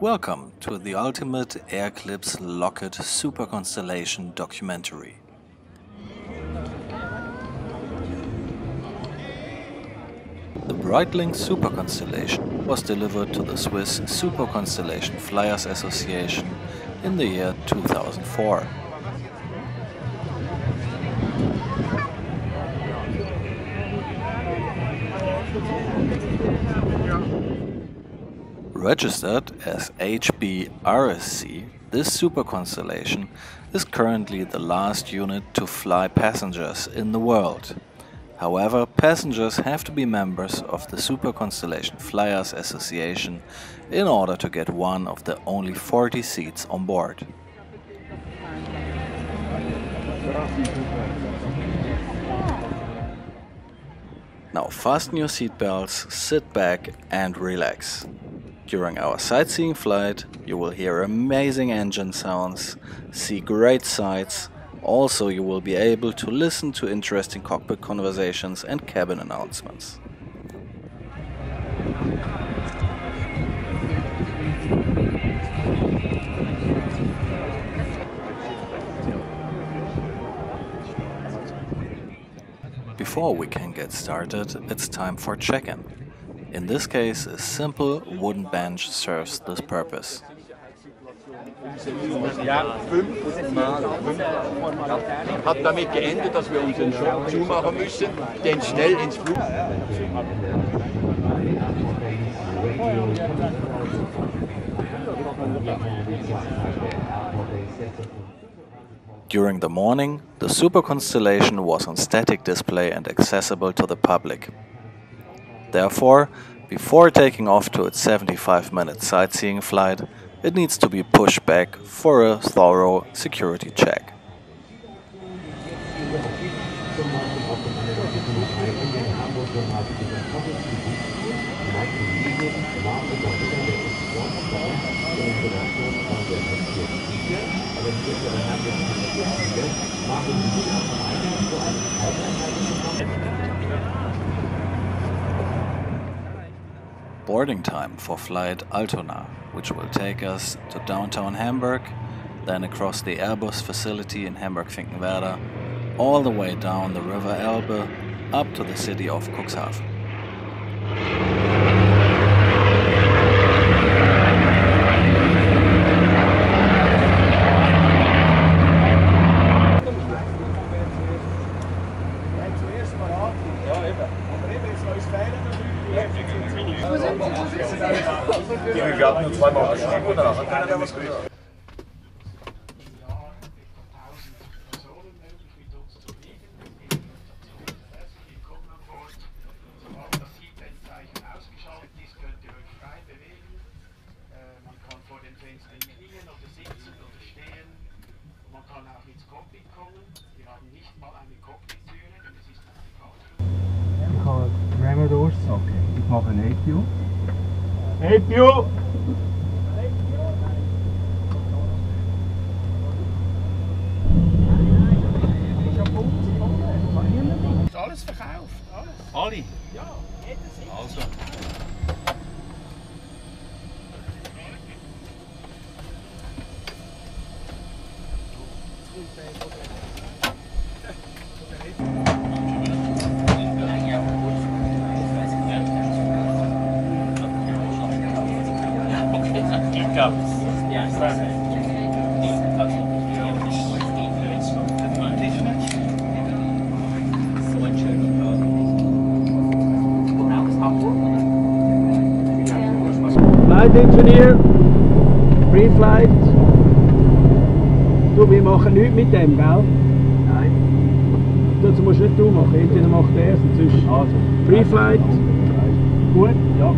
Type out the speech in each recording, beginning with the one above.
Welcome to the ultimate Airclips Lockheed Super Constellation documentary. The Breitling Super Constellation was delivered to the Swiss Super Constellation Flyers Association in the year 2004. Registered as HBRSC, this super constellation is currently the last unit to fly passengers in the world. However, passengers have to be members of the Super Constellation Flyers Association in order to get one of the only 40 seats on board. Now fasten your seatbelts, sit back and relax. During our sightseeing flight, you will hear amazing engine sounds, see great sights, also you will be able to listen to interesting cockpit conversations and cabin announcements. Before we can get started, it's time for check-in. In this case, a simple wooden bench serves this purpose. Ja, fünfmal. Hat damit geendet, dass wir unseren Shop zumachen müssen, denn schnell ins Flug. During the morning, the super constellation was on static display and accessible to the public. Therefore, before taking off to its 75 minute sightseeing flight, it needs to be pushed back for a thorough security check. Boarding time for flight Altona, which will take us to downtown Hamburg, then across the Airbus facility in Hamburg-Finkenwerder, all the way down the River Elbe up to the city of Cuxhaven. Pio. Ei, Pio! Mit dem, gell? Nein. Das musst nicht du machen, entweder macht er es inzwischen. Also. Pre-Flight. Gut, ja.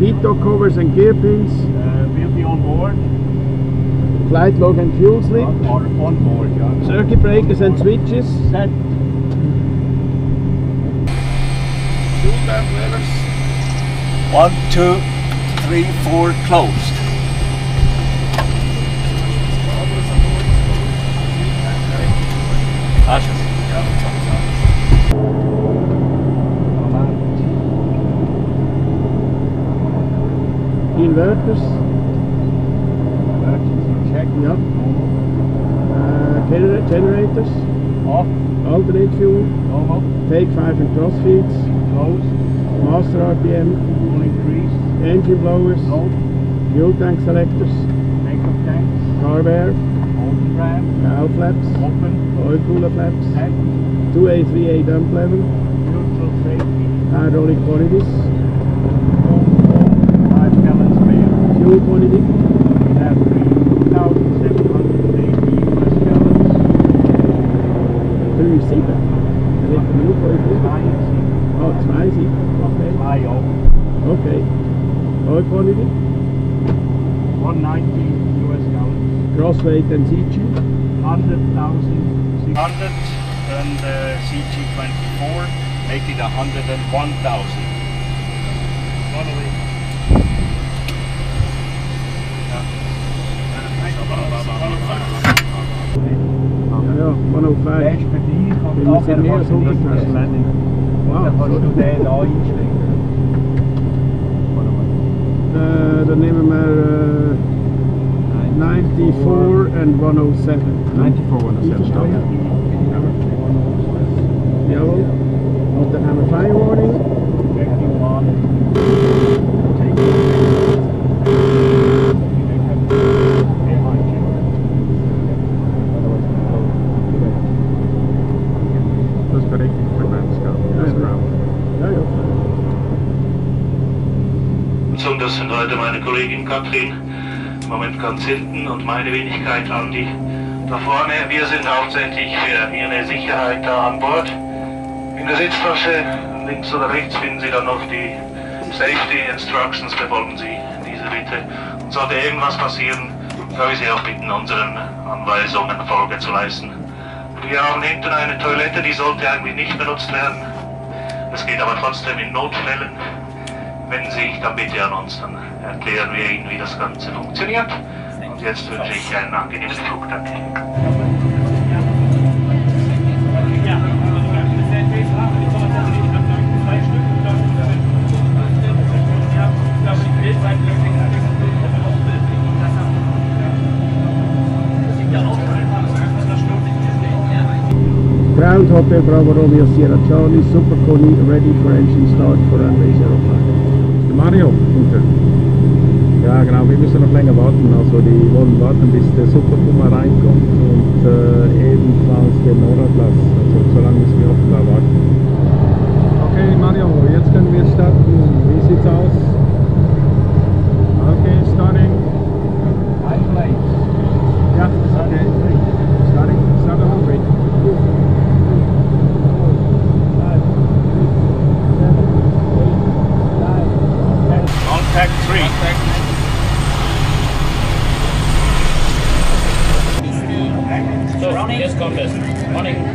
Heat door covers and gear pins. will be on board Flight log and fuel slip. or on board, yeah. Circuit breakers and switches. Set. One, two, three, four, closed. Ashes. Viel Werkers. Check. Yep. Uh, generators. Off. Alternate fuel. Normal. Take 5 and cross feeds. Close. Master RPM. Full increase. Engine blowers. Low. Fuel tank selectors. Makeup tanks. Carb air. Open ramp. Uh, flaps, Open. oil cooler flaps, Set. 2A, 3A dump level, Neutral safety. hydraulic quantities, Five gallons clear. fuel quantity, cross weight and CG, 100,000. 100 and uh, CG24 make it 101,000. One ja ja, 105. Der ist für dich und Wir müssen nachher kannst du als nicht das Landing. Wow, Dann kannst du sorry. den da einstellen. Uh, dan nemen we maar uh, 94 and 107. 94 Verstanden? Jawel. Want dan gaan we fire warning. Checking one. Take one. You don't have to pay high check. Otherwise, Das ist berechtigt für Landscape. Das ist Ground. Ja, ja. Besonders sind heute meine Kollegin Katrin, Moment ganz hinten, und meine Wenigkeit Andi da vorne. Wir sind hauptsächlich für Ihre Sicherheit da an Bord. In der Sitztasche links oder rechts finden Sie dann noch die Safety Instructions. Befolgen Sie diese bitte. Und sollte irgendwas passieren, darf ich Sie auch bitten, unseren Anweisungen Folge zu leisten. Wir haben hinten eine Toilette, die sollte eigentlich nicht benutzt werden. Es geht aber trotzdem in Notfällen. Wenden Sie sich dann bitte an uns, dann erklären wir Ihnen, wie das Ganze funktioniert. Und jetzt wünsche ich einen angenehmen Flug. Danke. Ground Hotel Bravo Romeo Sierra Charlie, Super Coney, ready for engine start for runway 05. Mario, Unter. Ja, genau, wir müssen noch länger warten. Also, die wollen warten, bis der Super Puma reinkommt und äh, ebenfalls der Noraplatz. Also, so lange müssen wir da warten. Okay, Mario, jetzt können wir starten. Wie sieht's aus? Okay, starting. So,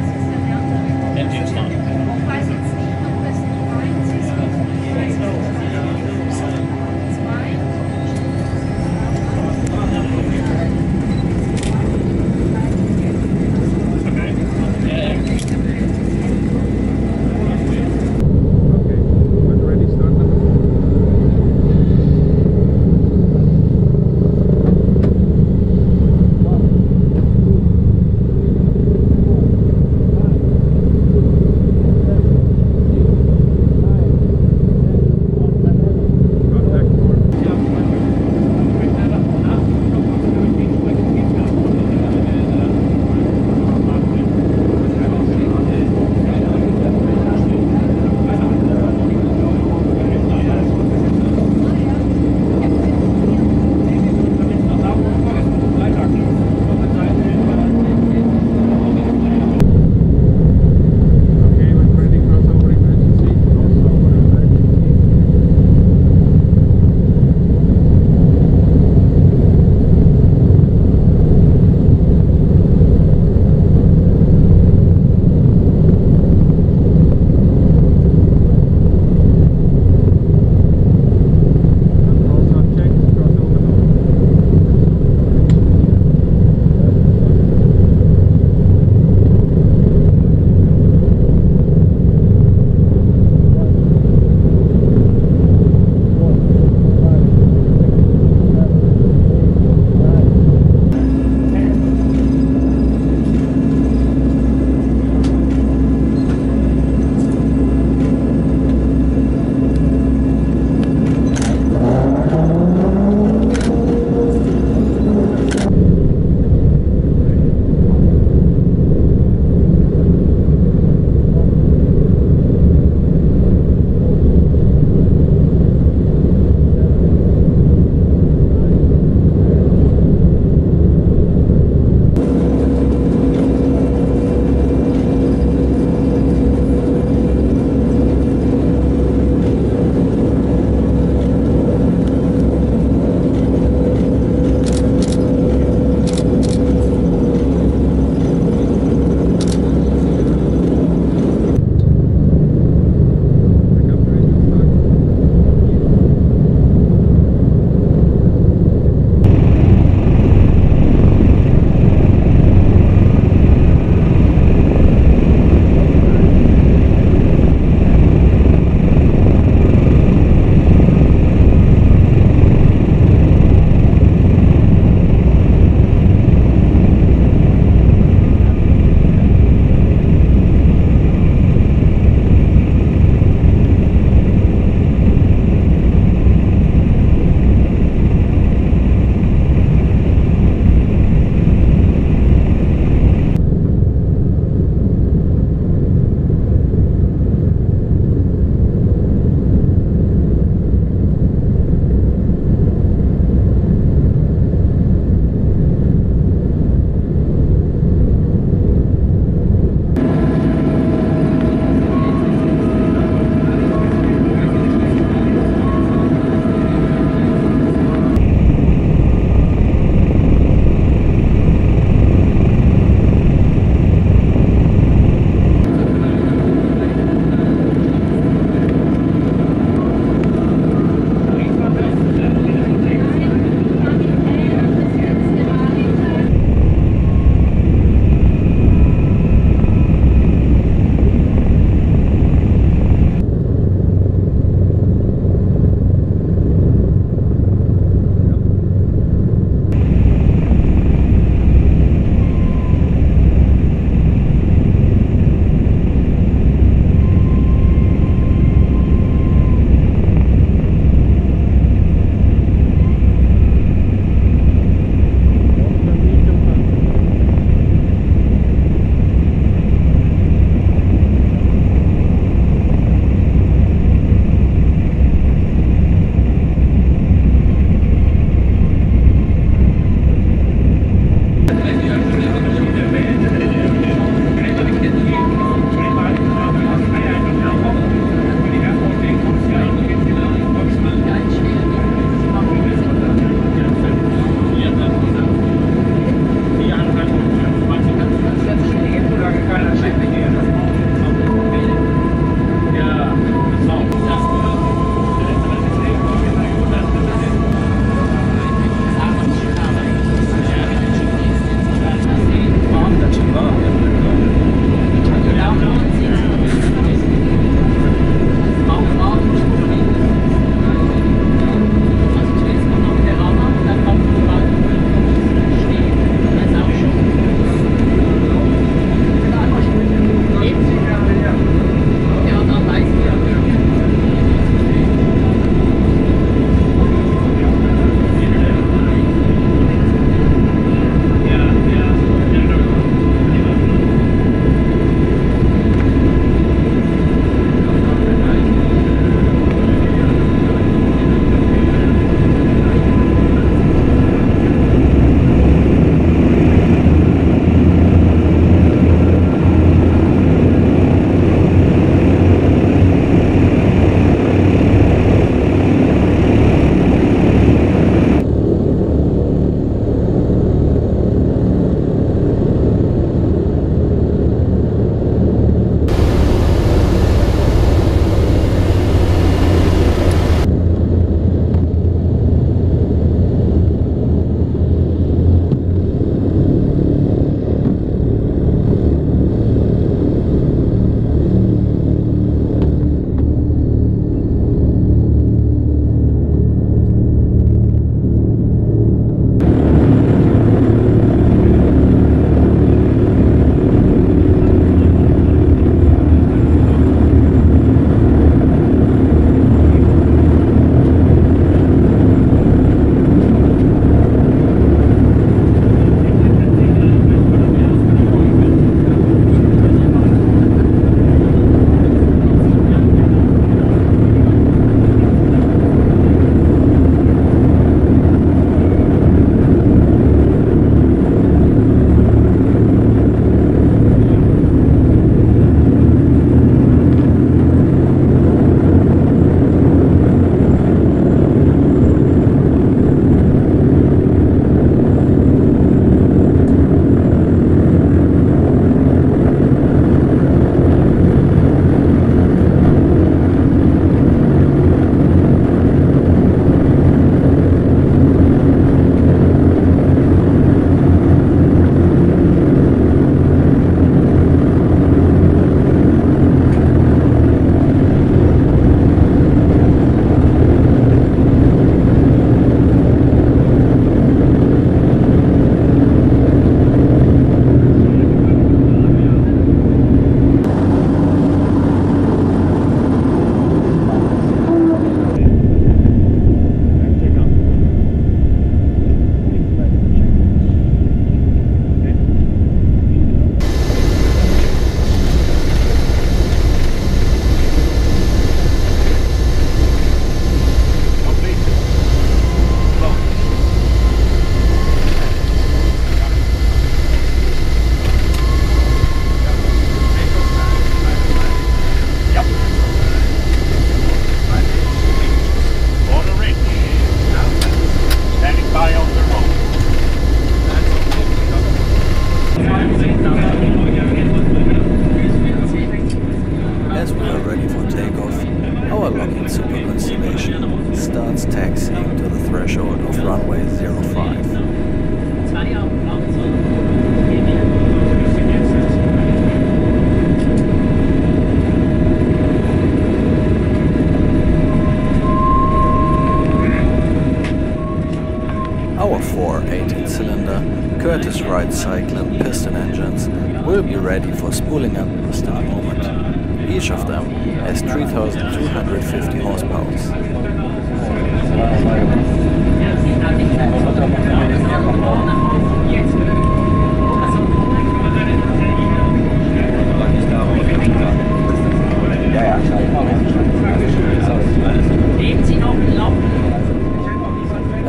upright cyclone piston engines will be ready for spooling up the start moment. Each of them has 3250 horsepower.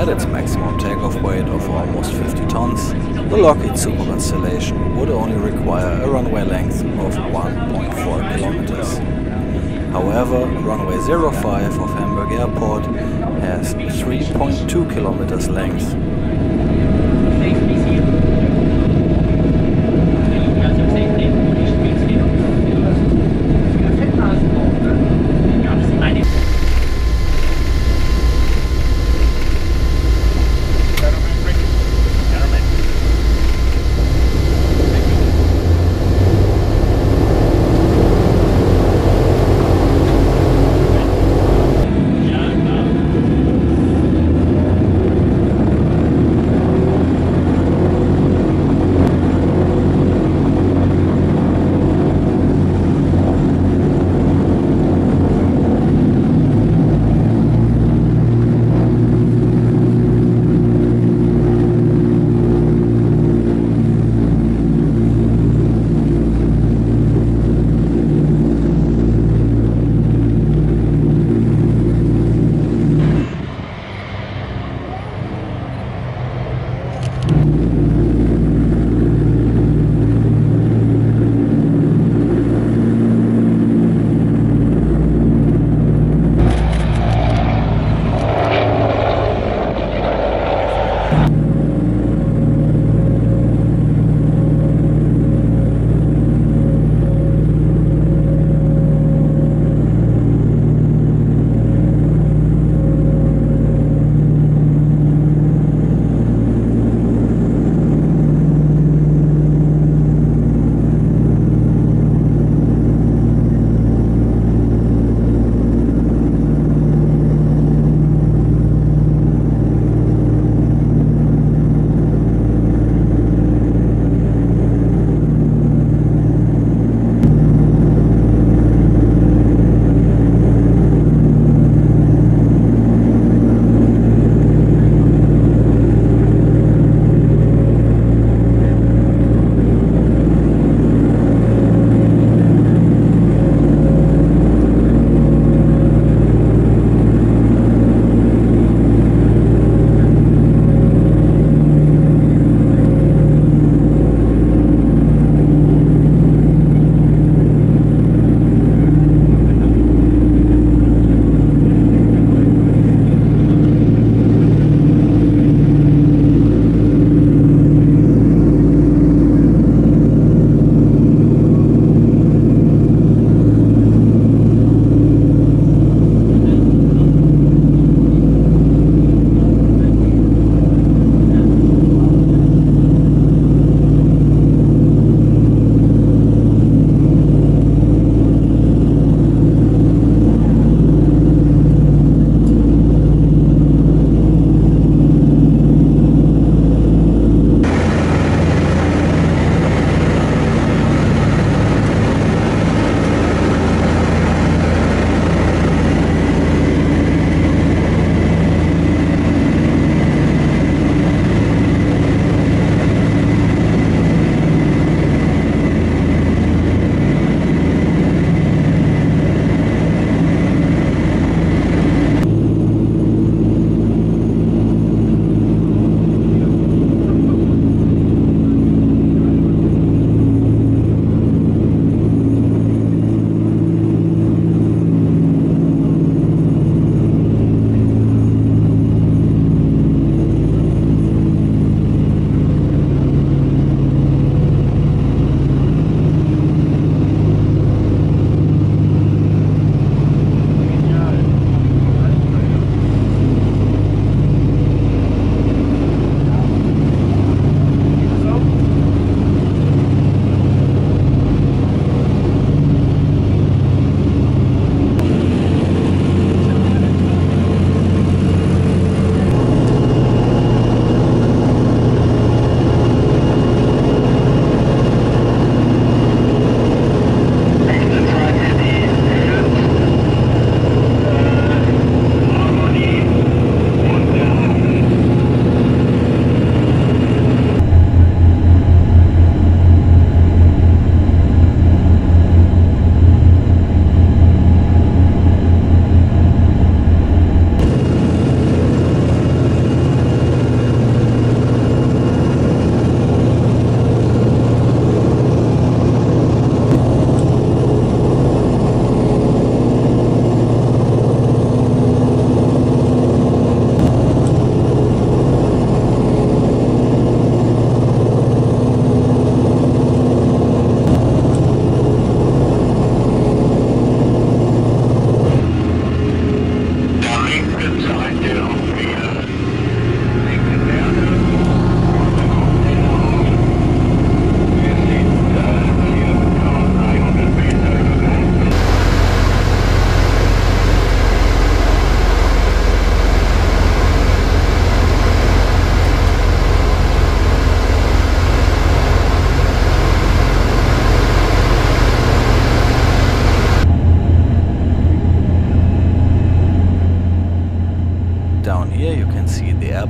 At its maximum takeoff weight of almost 50 tons, the Lockheed Super Constellation would only require a runway length of 1.4 kilometers. However, runway 05 of Hamburg Airport has 3.2 kilometers length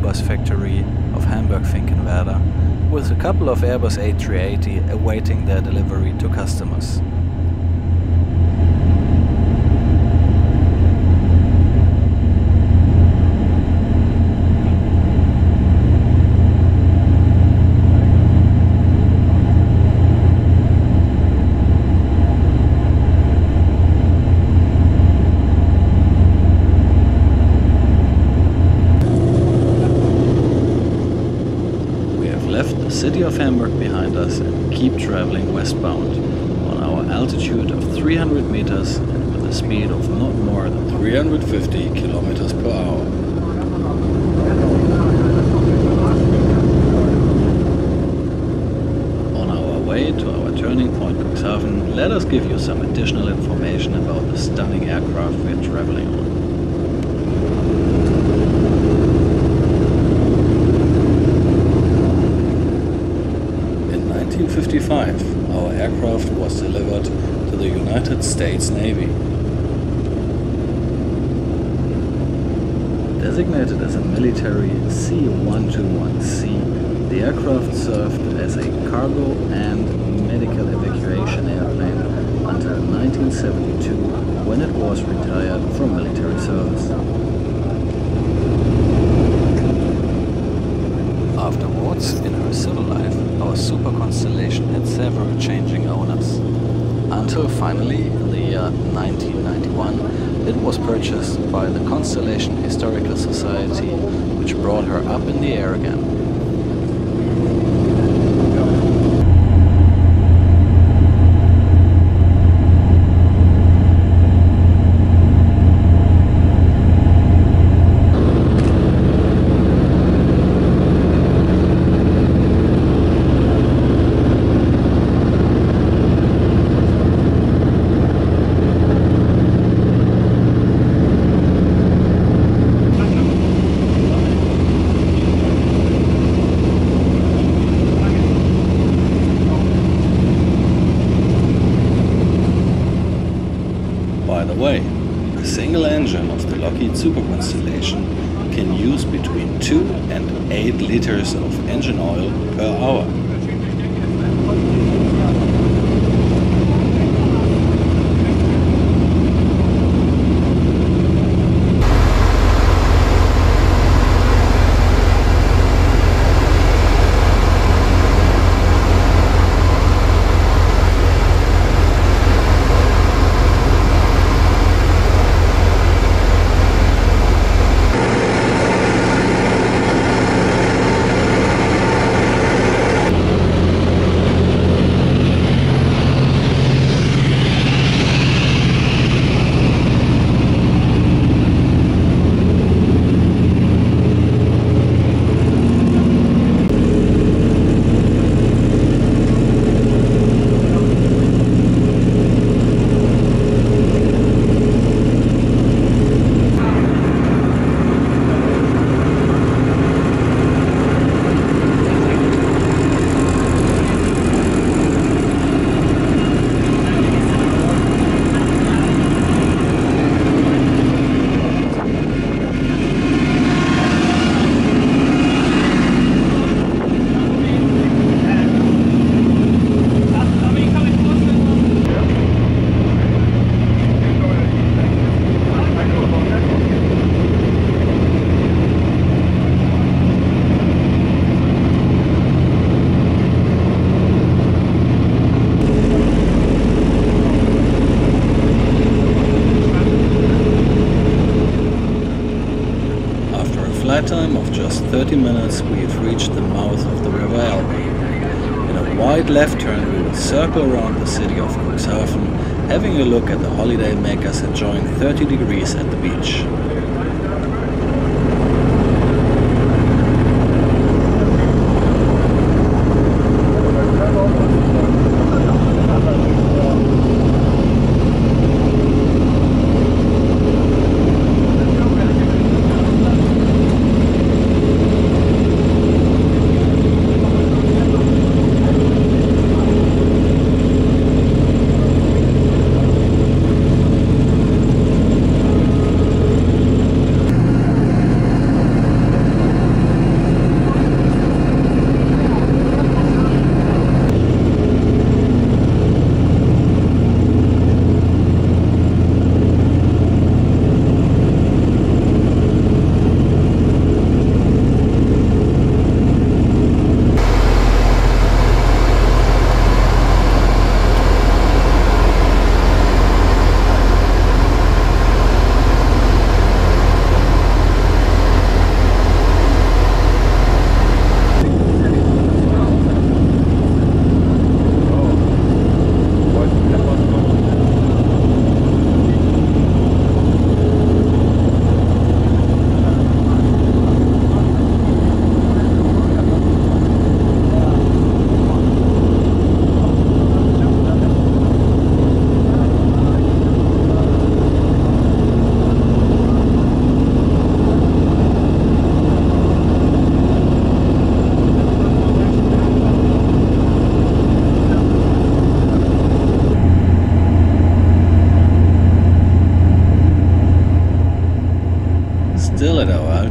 Airbus factory of Hamburg-Finkenwerder, with a couple of Airbus A380 awaiting their delivery to customers. We have left the city of Hamburg behind us and keep traveling westbound on our altitude of 300 meters and with a speed of not more than 350 kilometers per hour. On our way to our turning point Cuxhaven, let us give you some additional information about the stunning aircraft we are traveling on. In 1955, our aircraft was delivered to the United States Navy. Designated as a military C-121C, the aircraft served as a cargo and medical evacuation airplane until 1972 when it was retired from military service. Afterwards, in her civil life, our super constellation had several changing owners. Until finally, in the year 1991, it was purchased by the Constellation Historical Society, which brought her up in the air again.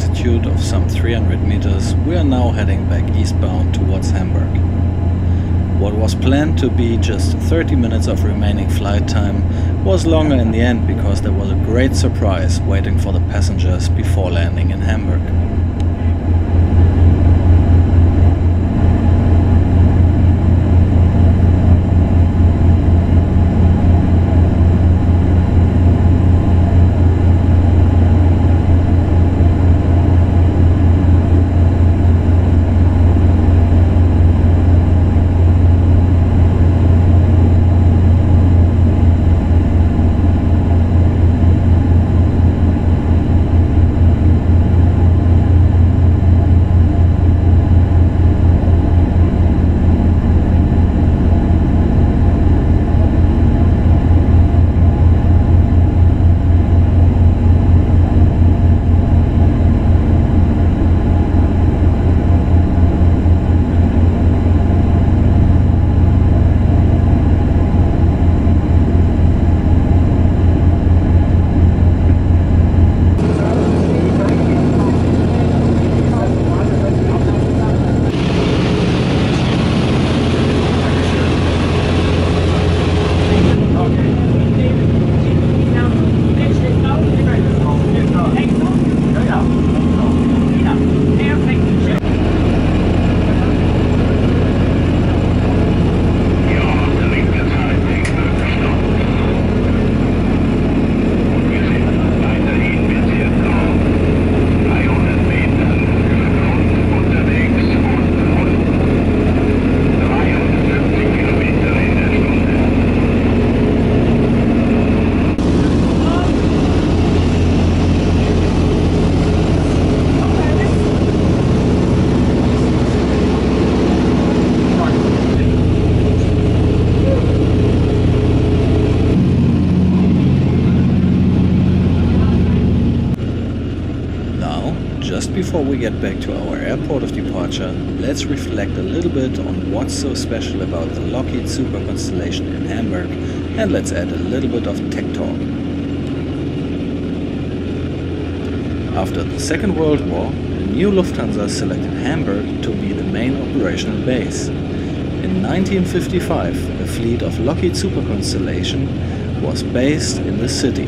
Altitude of some 300 meters, we are now heading back eastbound towards Hamburg. What was planned to be just 30 minutes of remaining flight time was longer in the end because there was a great surprise waiting for the passengers before landing in Hamburg. Let's add a little bit of tech talk. After the Second World War, the new Lufthansa selected Hamburg to be the main operational base. In 1955, a fleet of Lockheed Super Constellation was based in the city.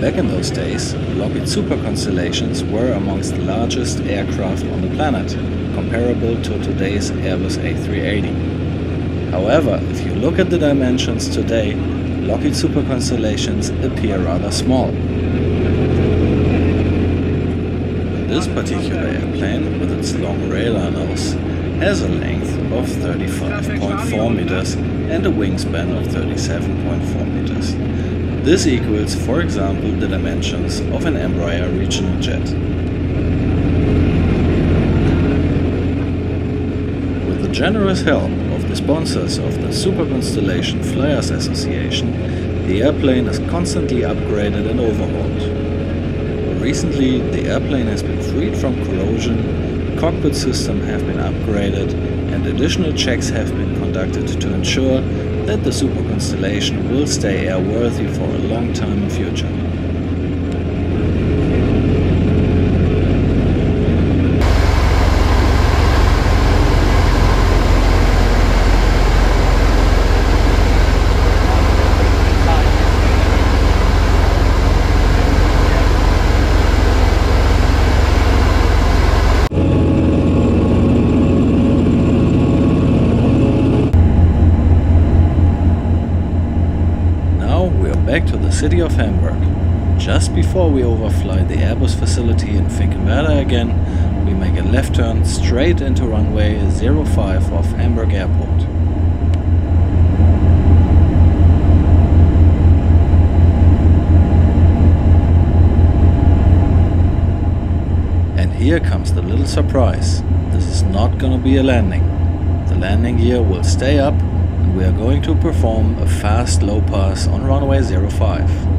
Back in those days, Lockheed Super Constellations were amongst the largest aircraft on the planet, comparable to today's Airbus A380. However, if you look at the dimensions today, Lockheed Super Constellations appear rather small. This particular airplane, with its long radar nose, has a length of 35.4 meters and a wingspan of 37.4 meters. This equals, for example, the dimensions of an Embraer regional jet. With the generous help of the sponsors of the Super Constellation Flyers Association, the airplane is constantly upgraded and overhauled. Recently, the airplane has been freed from corrosion, cockpit system have been upgraded, and additional checks have been conducted to ensure that the Super Constellation will stay airworthy for a long time in future. back to the city of Hamburg. Just before we overfly the Airbus facility in Finkenwerder again, we make a left turn straight into runway 05 of Hamburg Airport. And here comes the little surprise. This is not gonna be a landing. The landing gear will stay up and we are going to perform a fast low pass on runway 05.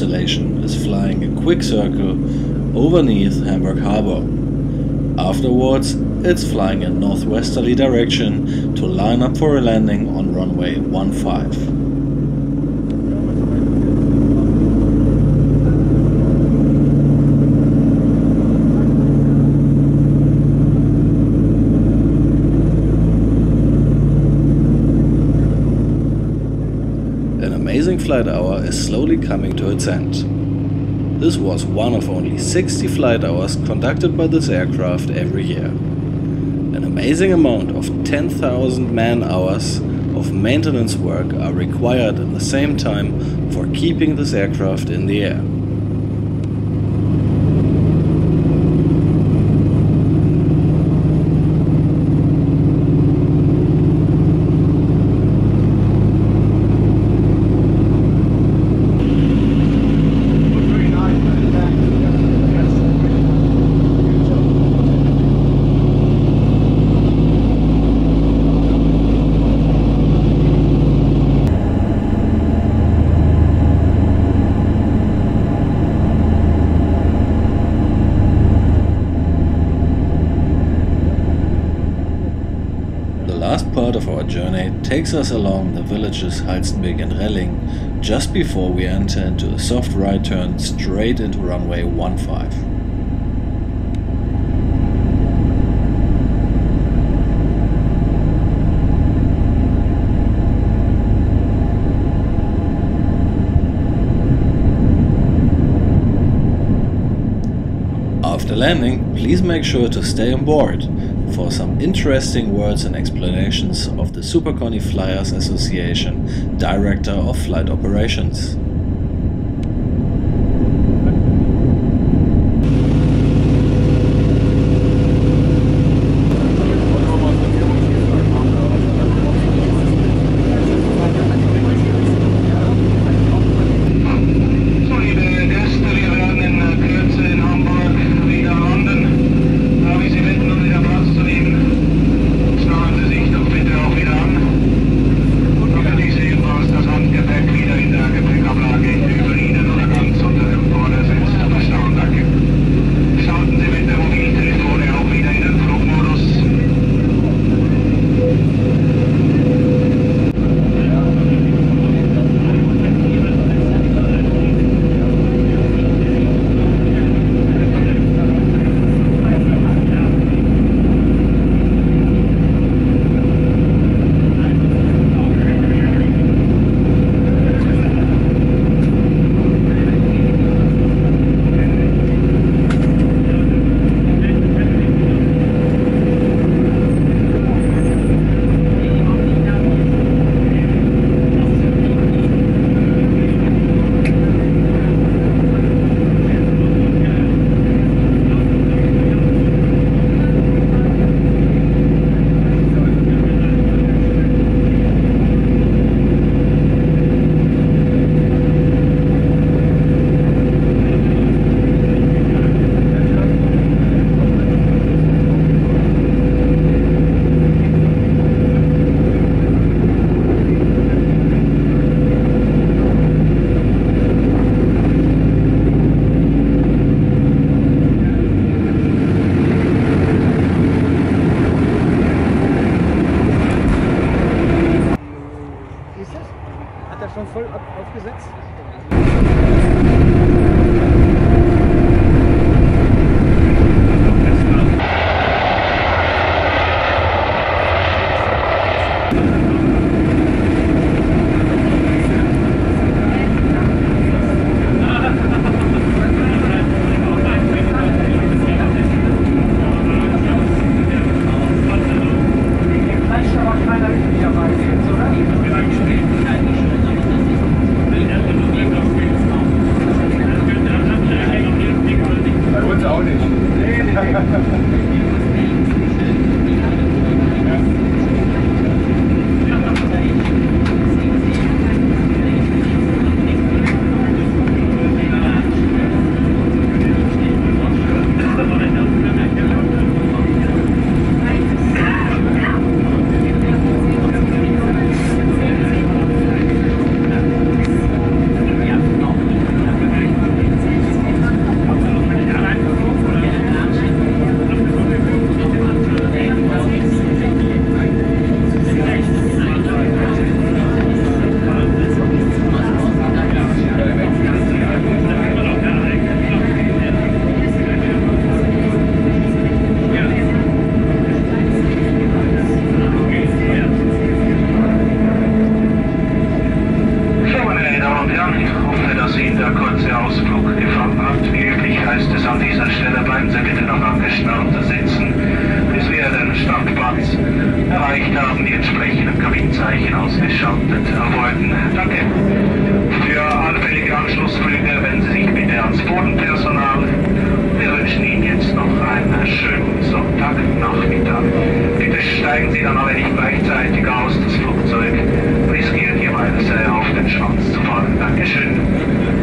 Constellation is flying a quick circle overneath Hamburg Harbor. Afterwards, it's flying in northwesterly direction to line up for a landing on runway 15. Amazing Flight Hour is slowly coming to its end. This was one of only 60 flight hours conducted by this aircraft every year. An amazing amount of 10,000 man hours of maintenance work are required in the same time for keeping this aircraft in the air. part of our journey takes us along the villages Halstenbek and Relling just before we enter into a soft right turn straight into runway 15. After landing, please make sure to stay on board for some interesting words and explanations of the Super Connie Flyers Association Director of Flight Operations. voll aufgesetzt. sehender kurzer Ausflug. Im Farbamt wie üblich heißt es an dieser Stelle, bleiben Sie bitte noch angeschnallt sitzen, bis wir den Standplatz erreicht haben, die entsprechenden Kabinenzeichen ausgeschaltet erfolgen. Danke. Für allfällige Anschlussflüge wenden Sie sich bitte ans Bodenpersonal. Wir wünschen Ihnen jetzt noch einen schönen Sonntagnachmittag. Bitte steigen Sie dann aber nicht gleichzeitig aus, das Flugzeug riskiert jeweils äh, auf den Schwanz zu fallen. Dankeschön.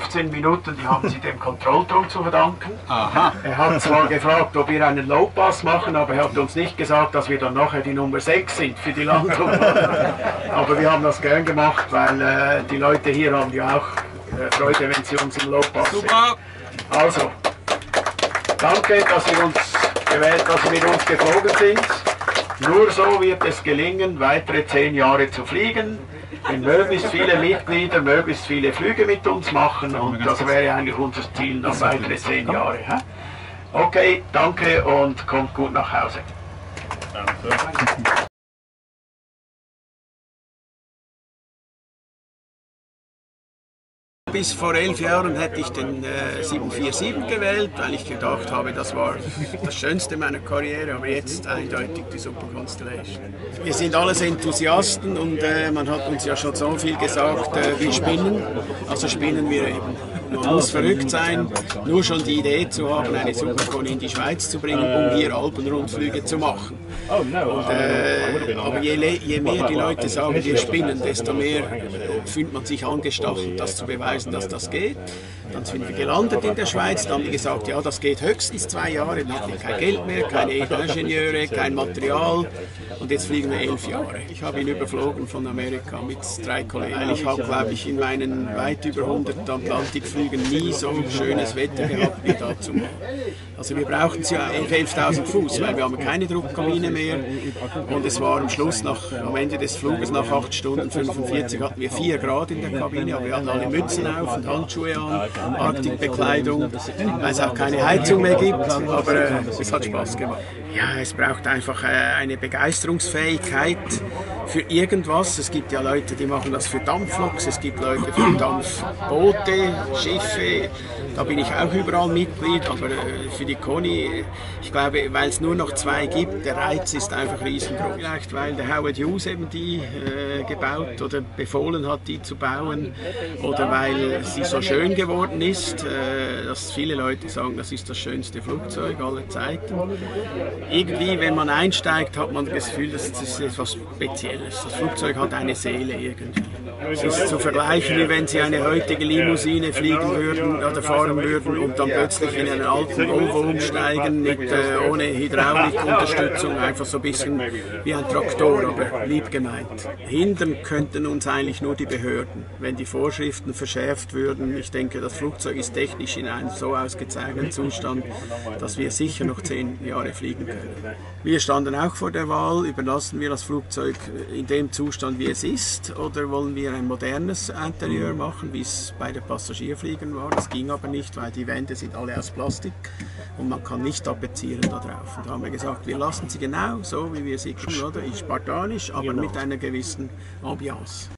15 Minuten, die haben Sie dem Kontrollturm zu verdanken. Aha. Er hat zwar gefragt, ob wir einen Low-Pass machen, aber er hat uns nicht gesagt, dass wir dann nachher die Nummer 6 sind für die Landung. aber wir haben das gern gemacht, weil äh, die Leute hier haben ja auch äh, Freude, wenn sie uns im Low-Pass sehen. Also, danke, dass Sie, uns gewählt, dass Sie mit uns geflogen sind. Nur so wird es gelingen, weitere zehn Jahre zu fliegen. Wenn möglichst viele Mitglieder möglichst viele Flüge mit uns machen und das wäre eigentlich unser Ziel noch weitere zehn Jahre. hä? Okay, danke und kommt gut nach Hause. Bis vor elf Jahren hätte ich den äh, 747 gewählt, weil ich gedacht habe, das war das Schönste meiner Karriere, aber jetzt eindeutig die Super Constellation. Wir sind alles Enthusiasten und äh, man hat uns ja schon so viel gesagt, äh, wir spinnen, also spinnen wir eben. Man muss verrückt sein, nur schon die Idee zu haben, eine Supercon in die Schweiz zu bringen, um hier Alpenrundflüge zu machen. Und, äh, aber je, je mehr die Leute sagen, wir spinnen, desto mehr fühlt man sich angestachelt, das zu beweisen, dass das geht. Dann sind wir gelandet in der Schweiz, dann haben die gesagt, ja, das geht höchstens zwei Jahre, dann hatten wir kein Geld mehr, keine Ingenieure, kein Material und jetzt fliegen wir elf Jahre. Ich habe ihn überflogen von Amerika mit drei Kollegen. Ich habe, glaube ich, in meinen weit über 100 Atlantikflügen nie so schönes Wetter gehabt wie dazu. Also wir brauchten es ja auf 11.000 Fuß, weil wir haben keine Druckkabine mehr und es war am Schluss, nach, am Ende des Fluges, nach 8 Stunden 45, hatten wir 4 Grad in der Kabine, aber wir hatten alle Mützen auf und Handschuhe an, Arktikbekleidung, weil es auch keine Heizung mehr gibt, aber äh, es hat Spaß gemacht. Ja, es braucht einfach äh, eine Begeisterungsfähigkeit für irgendwas. Es gibt ja Leute, die machen das für Dampfloks, es gibt Leute für Dampfboote, Schiffe, da bin ich auch überall Mitglied, aber äh, für die Conny, ich glaube, weil es nur noch zwei gibt, der Reiz ist einfach riesengroß. Vielleicht weil der Howard Hughes eben die äh, gebaut oder befohlen hat, die zu bauen, oder weil sie so schön geworden ist, äh, dass viele Leute sagen, das ist das schönste Flugzeug aller Zeiten. Irgendwie, wenn man einsteigt, hat man das Gefühl, das ist etwas Spezielles. Das Flugzeug hat eine Seele irgendwie. Es ist zu vergleichen, wie wenn Sie eine heutige Limousine fliegen würden oder fahren würden und dann plötzlich in einen alten Volvo umsteigen mit äh, ohne Hydraulikunterstützung, einfach so ein bisschen wie ein Traktor, aber lieb gemeint. Hindern könnten uns eigentlich nur die Behörden, wenn die Vorschriften verschärft würden. Ich denke, das Flugzeug ist technisch in einem so ausgezeichneten Zustand, dass wir sicher noch zehn Jahre fliegen können. Wir standen auch vor der Wahl, überlassen wir das Flugzeug in dem Zustand, wie es ist, oder wollen wir ein modernes Interieur machen, wie es bei den Passagierfliegern war. Das ging aber nicht, weil die Wände sind alle aus Plastik und man kann nicht tapezieren da drauf. Und da haben wir gesagt, wir lassen sie genau so, wie wir sie kennen, oder? Spartanisch, aber mit einer gewissen Ambiance.